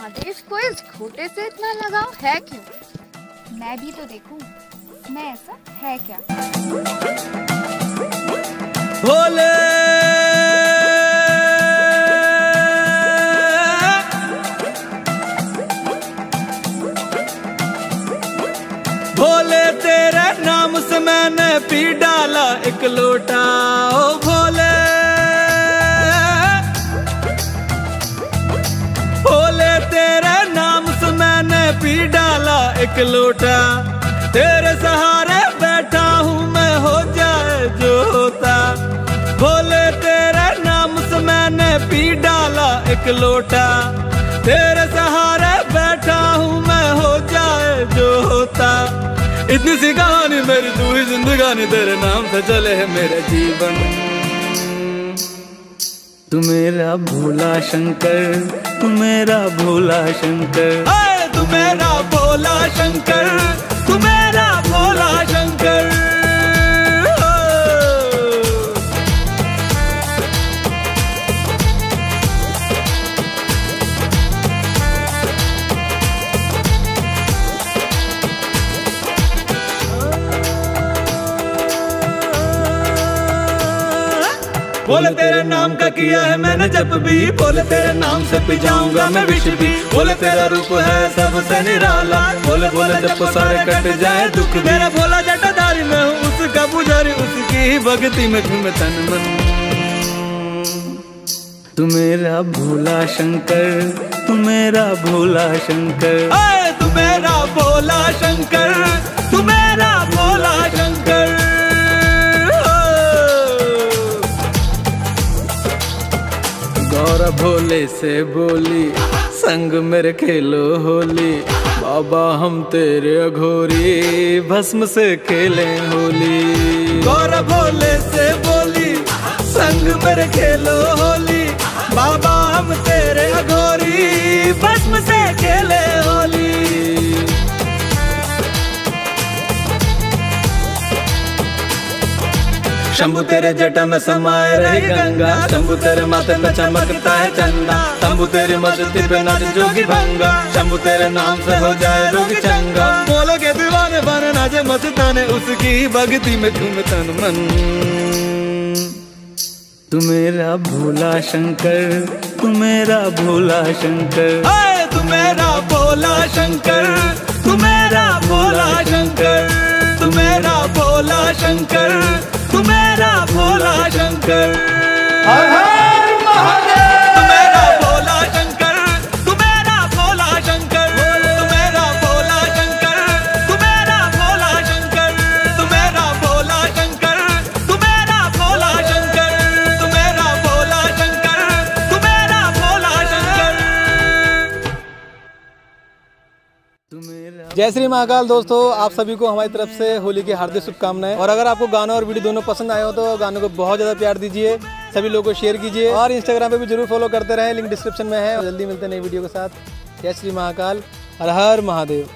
आपको इस घोटे से इतना लगाव है क्यों? मैं भी तो देखूँ। मैं ऐसा है क्या? भोले! भोले, तेरे नाम से मैंने पी डाला एक लोटा। ओ भोले! एक लोटा। तेरे सहारे बैठा हूँ मैं, हो जाए जो होता भोले तेरे नाम से मैंने पी डाला एक लोटा। तेरे सहारे बैठा हूँ मैं, हो जाए जो होता इतनी सी कहानी मेरी, तू ही जिंदगानी, तेरे नाम से चले है मेरा जीवन। तू मेरा भोला शंकर, तू मेरा भोला शंकर। तू मेरा बोला शंकर। बोले तेरे नाम का किया है मैंने जब भी। बोले तेरे नाम से पी जाऊँगा मैं विष भी। बोले तेरा रूप है सबसे निराला। बोले बोले जब सारे कट जाए दुख मेरा भोला जटाधारी मैं हूँ उसका पुजारी उसकी ही भक्ति में घूमे तन मन तू मेरा भोला शंकर, तू मेरा भोला शंकर। तू मेरा भोला शंकर, तू गौरा भोले से बोली, संग मेरे खेलो होली। बाबा, हम तेरे अघोरी, भस्म से खेले होली। गौरा भोले से बोली, संग मेरे खेलो होली। बाबा, हम तेरे अघोरी, भस्म से खेले होली। शंभु तेरे जटा में समाये रही गंगा। शंभु तेरे माथे पे चमकता है चंदा। शंभु तेरे मस्ती पे नाच जोगी भंगा। शंभु तेरे नाम से हो जाए रोगी चंगा। बोलो के दीवाने बने नाचे मस्ताने, उसकी भक्ति में घूम तन मन। तू मेरा भोला शंकर, तू मेरा भोला शंकर। तू मेरा भोला शंकर, तू मेरा भोला शंकर, तू मेरा भोला शंकर। Shankar. Hi. जय श्री महाकाल दोस्तों, आप सभी को हमारी तरफ़ से होली की हार्दिक शुभकामनाएँ। और अगर आपको गाना और वीडियो दोनों पसंद आए हो तो गानों को बहुत ज़्यादा प्यार दीजिए, सभी लोगों को शेयर कीजिए और इंस्टाग्राम पे भी ज़रूर फॉलो करते रहें लिंक डिस्क्रिप्शन में है जल्दी मिलते हैं नई वीडियो के साथ। जय श्री महाकाल हर हर महादेव।